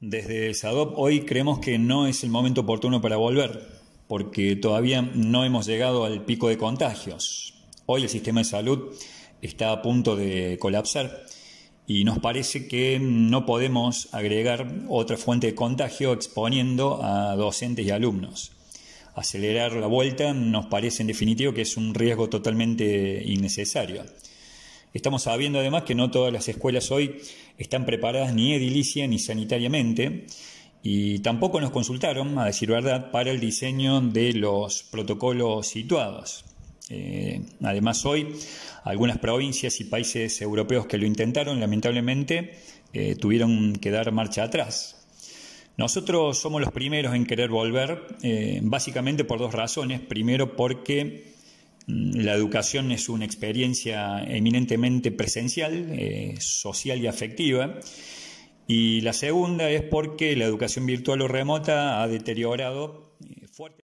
Desde SADOP hoy creemos que no es el momento oportuno para volver, porque todavía no hemos llegado al pico de contagios. Hoy el sistema de salud está a punto de colapsar y nos parece que no podemos agregar otra fuente de contagio exponiendo a docentes y alumnos. Acelerar la vuelta nos parece en definitivo que es un riesgo totalmente innecesario. Estamos sabiendo además que no todas las escuelas hoy están preparadas ni edilicia ni sanitariamente y tampoco nos consultaron, a decir verdad, para el diseño de los protocolos situados. Eh, además, hoy algunas provincias y países europeos que lo intentaron, lamentablemente, eh, tuvieron que dar marcha atrás. Nosotros somos los primeros en querer volver, eh, básicamente por dos razones. Primero, porque la educación es una experiencia eminentemente presencial, eh, social y afectiva. Y la segunda es porque la educación virtual o remota ha deteriorado eh, fuertemente.